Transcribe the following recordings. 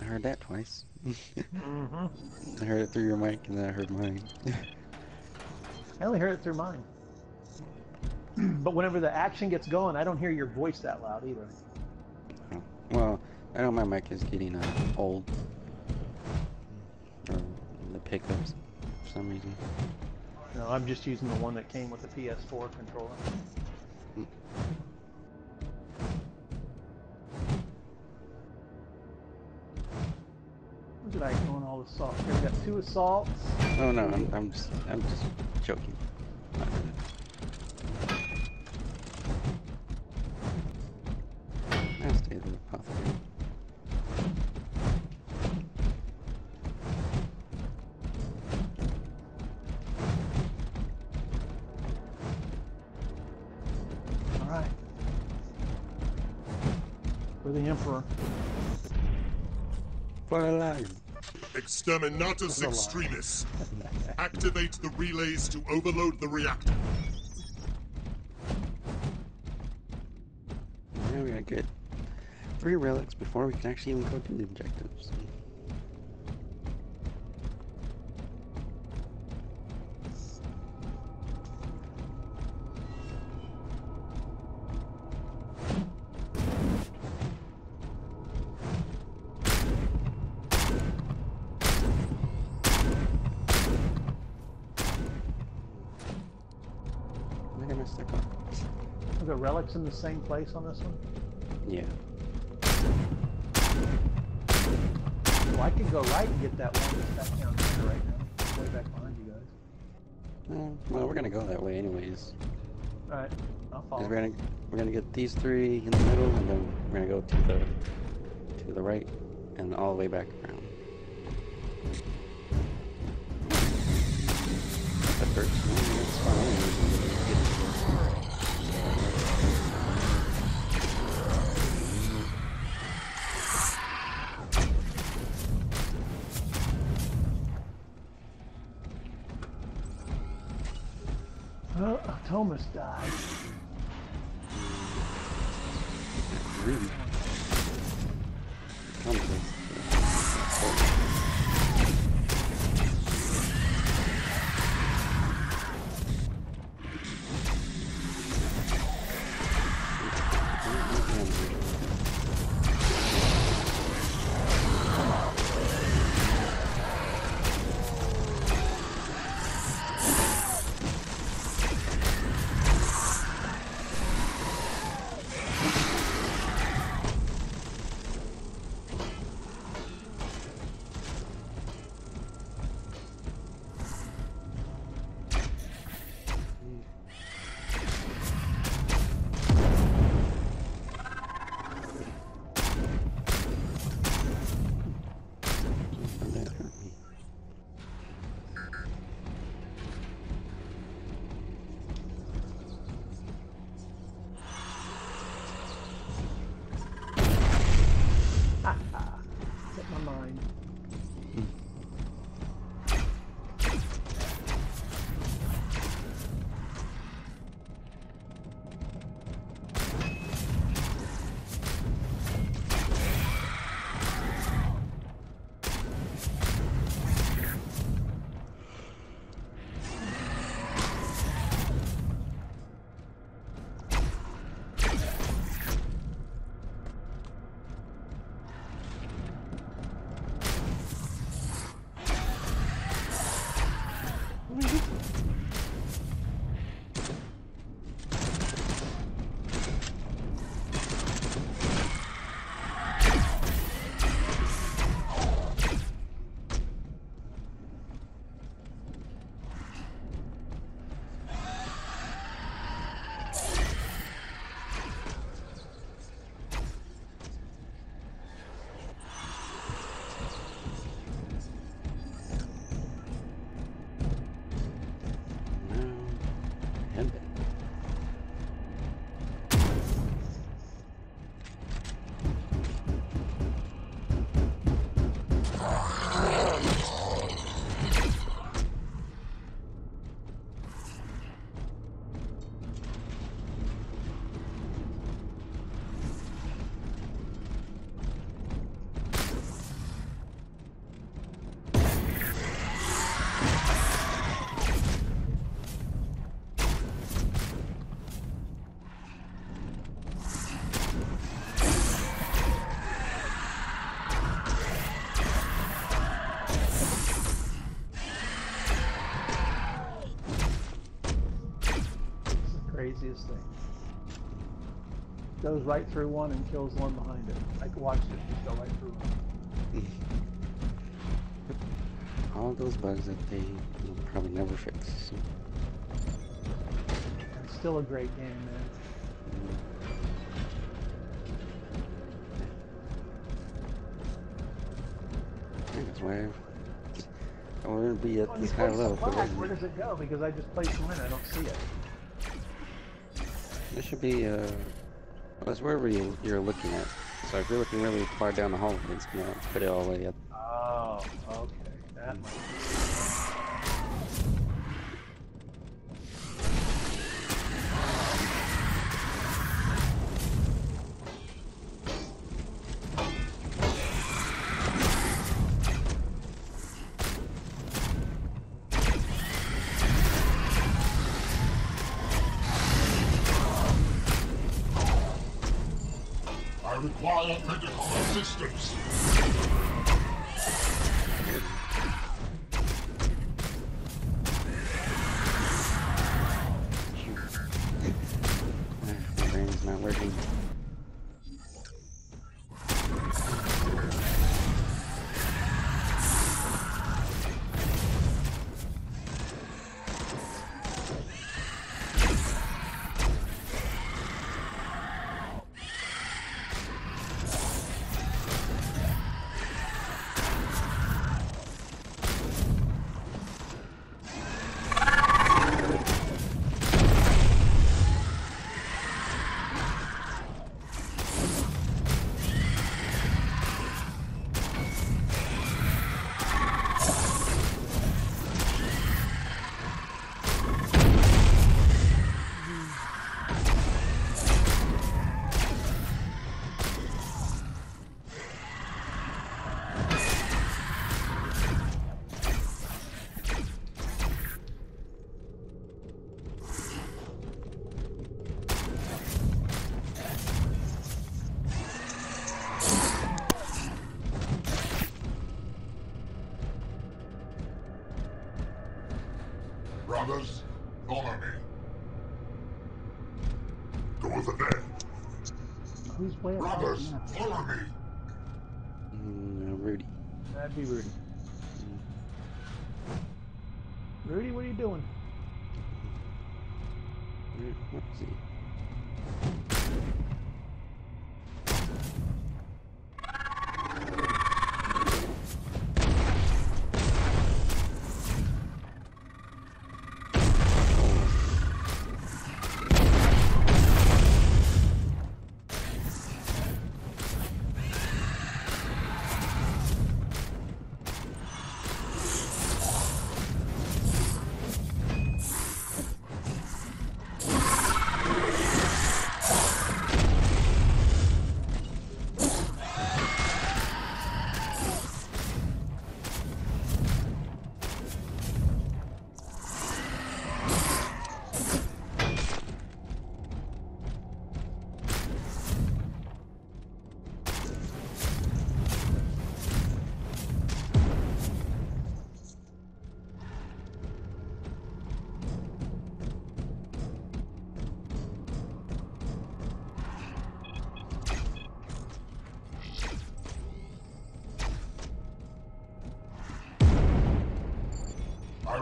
I heard that twice. mm-hmm. I heard it through your mic and then I heard mine. I only heard it through mine. but whenever the action gets going, I don't hear your voice that loud either. Oh, Well, I know my mic is getting uh, old. Or the pickups for some reason. No, I'm just using the one that came with the PS4 controller. At I doing all the assaults. Here we got two assaults. Oh no, I'm, I'm just I'm just joking. I'll stay the apothecary. All right. For the Emperor. For lion. Exterminatus Hello. Extremis. Activate the relays to overload the reactor. Now we gotta get three relics before we can actually even go do the objectives. Are in the same place on this one? Yeah. Well, I can go right and get that one that's back down there right now. Way back behind you guys. Well, well, we're gonna go that way anyways. All right. I'll follow. we're gonna we're gonna get these three in the middle, and then we're gonna go to the to the right, and all the way back around. That hurts. Mm, that's fine. Goes right through one and kills one behind it. I watched it just go right through one. All those bugs that they will probably never fix. It's still a great game, man. That's why I wouldn't be at you this high level flag, where does it go? Because I just placed one in, I don't see it. It should be, uh, well, that's wherever you, you're looking at. So if you're looking really far down the hall, it's gonna put it all the way up. Oh, okay. That might I require medical assistance.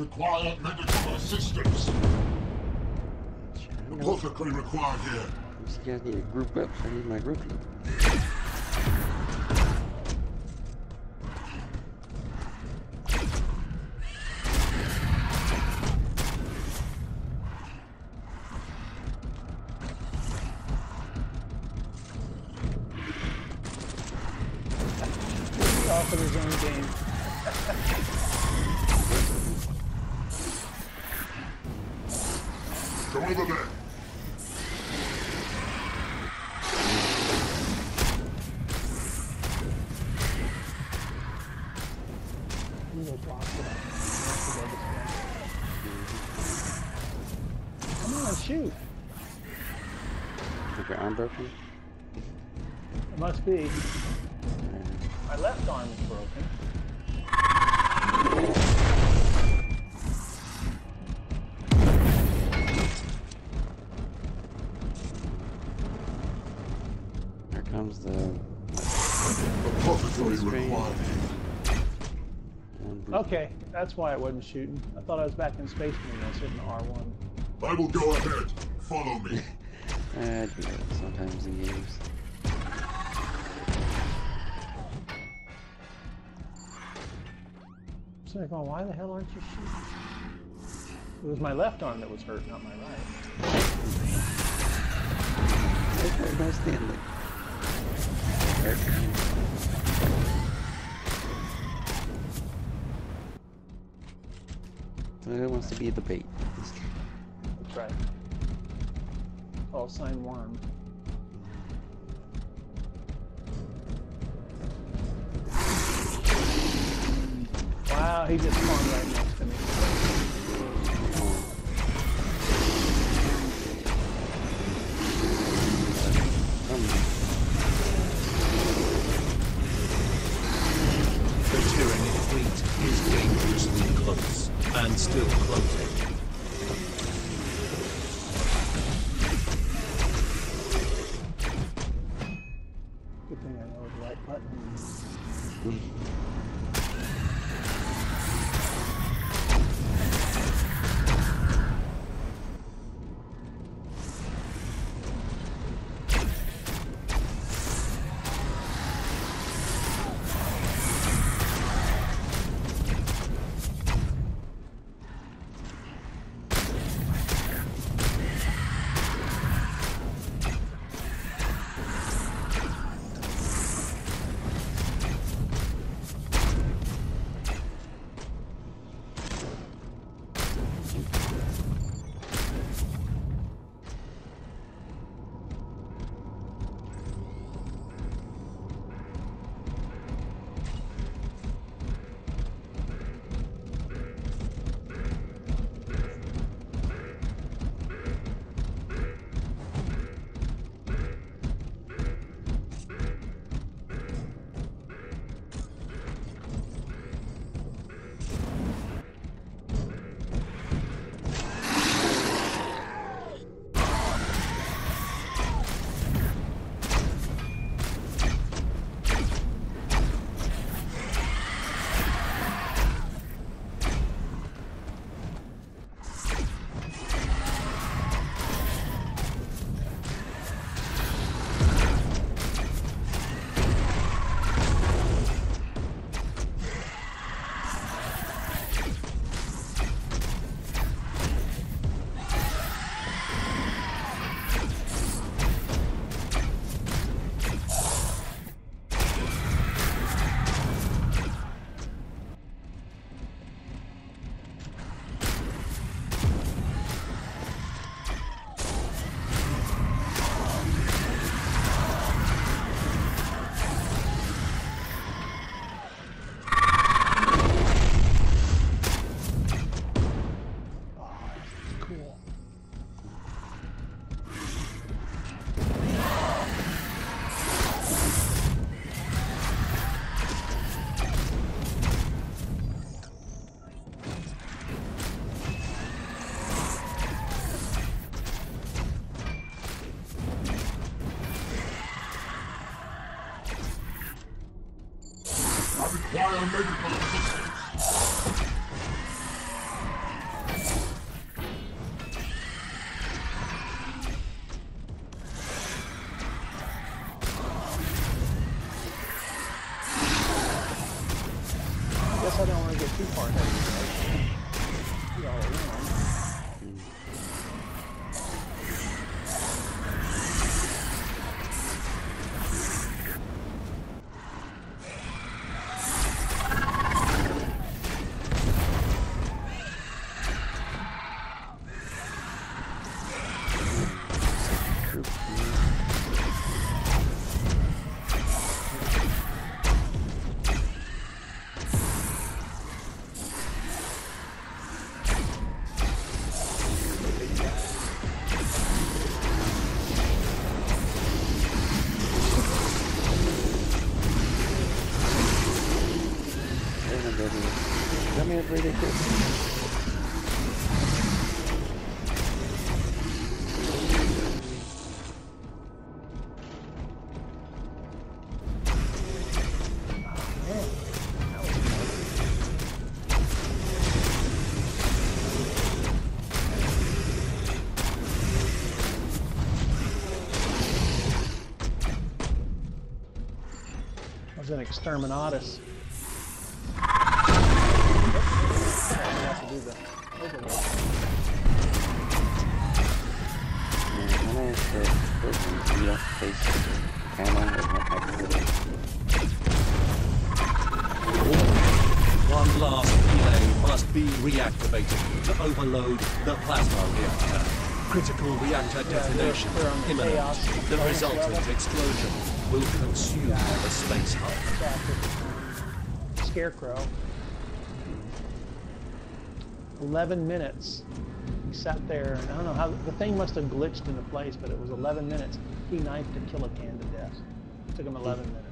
Require medical assistance. I know. Apothecary required here. You guys need to group up. I need my groupie. Oh shoot! Is your arm broken? It must be. My left arm is broken. Here comes the. Okay, that's why I wasn't shooting. I thought I was back in space when I was hitting R1. I will go ahead. Follow me. Uh, I do that sometimes in games. So I'm going, oh, why the hell aren't you shooting? It was my left arm that was hurt, not my right. There's no Stanley. So who wants to be the bait? Right. Call sign worm. Wow, he just spawned right next ridiculous. an exterminatus. One last relay must be reactivated to overload the plasma reactor. Critical reactor detonation imminent. The resultant explosion will consume the space hulk. Scarecrow. 11 minutes. He sat there, and I don't know how, the thing must have glitched into place, but it was 11 minutes. He knifed a Killacan to death. It took him 11 minutes.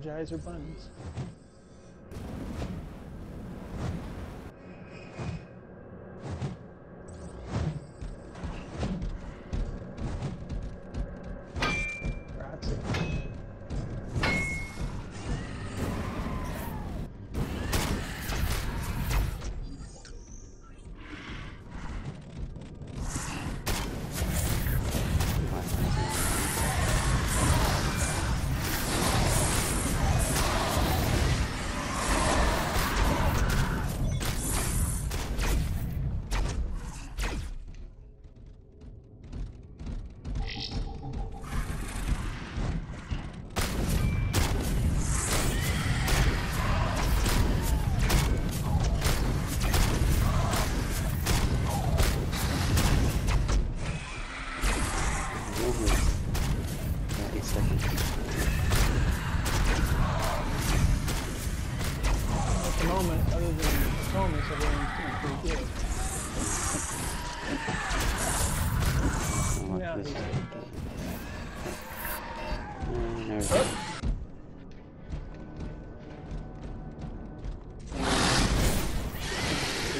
Energizer buttons.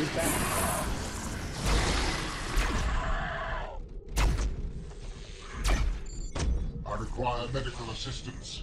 He's back. I require medical assistance.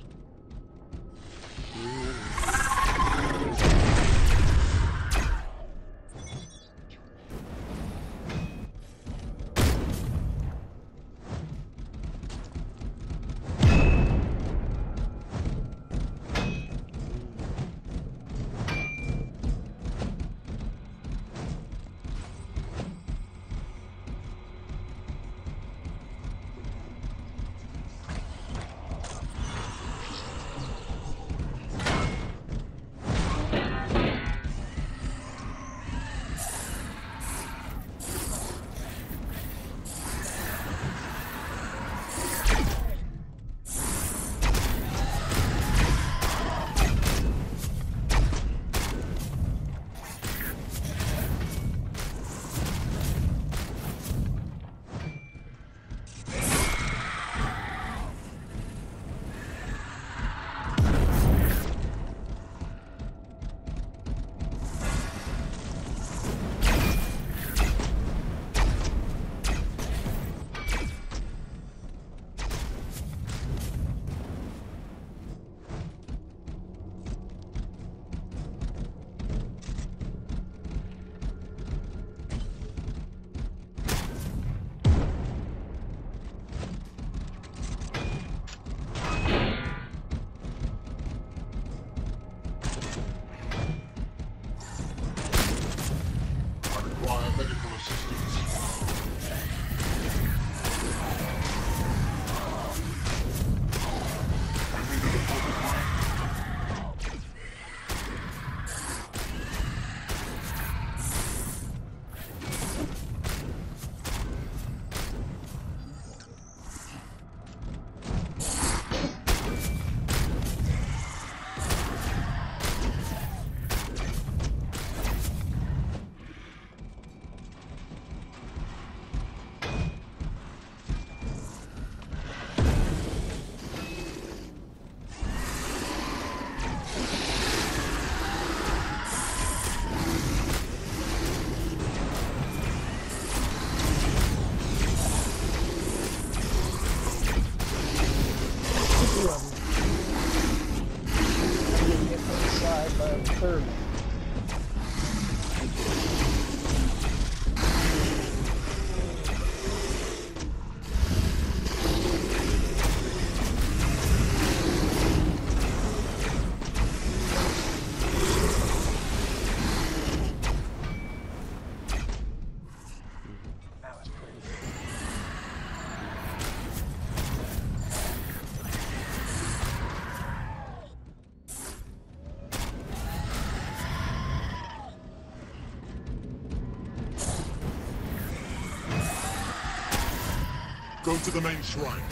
Go to the main shrine.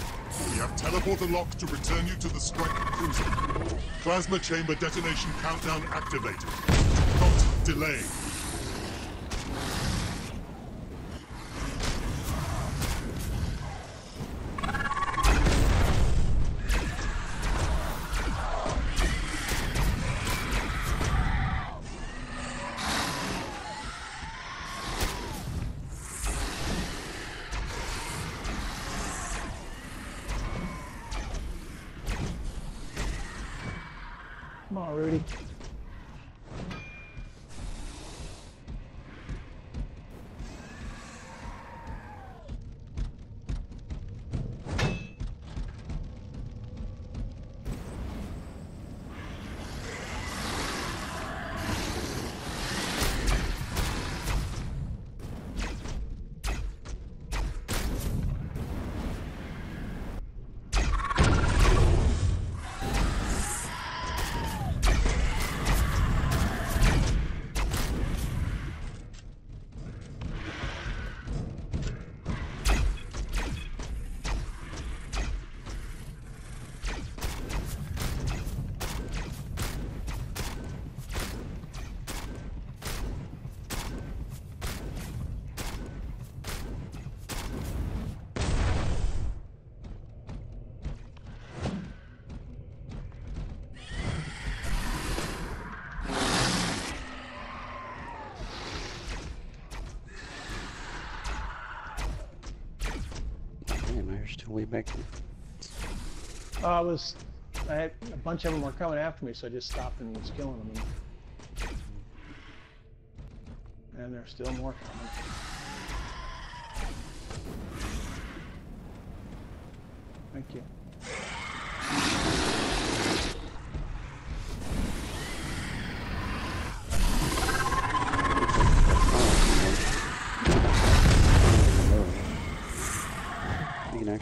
We have teleporter lock to return you to the strike cruiser. Plasma chamber detonation countdown activated. Not delayed. On, Rudy. Back here? Oh, I was, I had, a bunch of them were coming after me, so I just stopped and was killing them. And, and there's still more coming.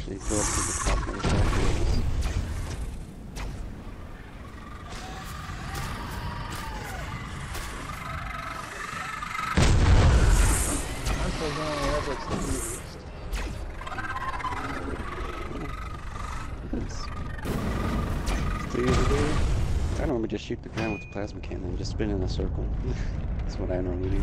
Actually go up to the top. I normally just shoot the ground with the plasma cannon and just spin in a circle. That's what I normally do.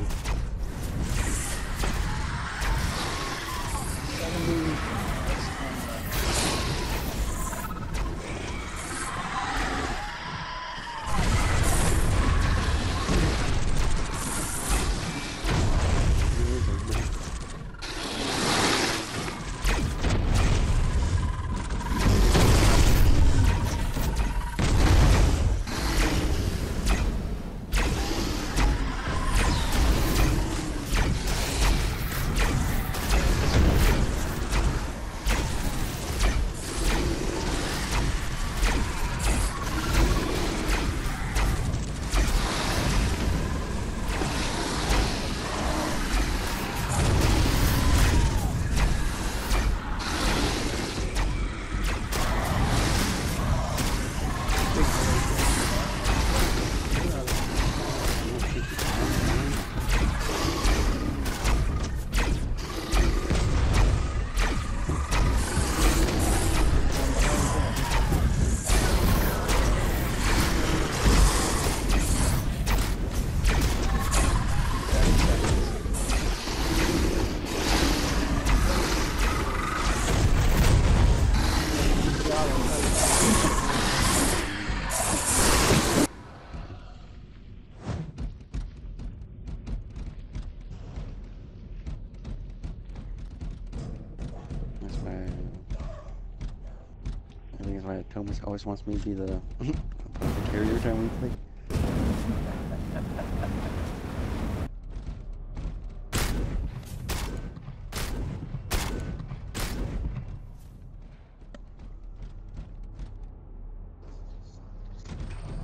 Always wants me to be the, the carrier time we play.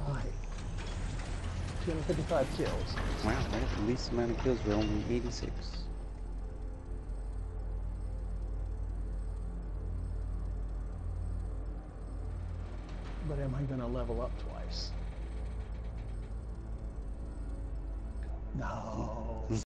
Right. 255 kills. Wow, that's the least amount of kills. We're only 86. Level up twice?